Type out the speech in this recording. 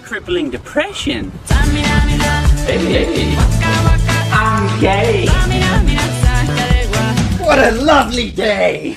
crippling depression. Hey, I'm gay. What a lovely day!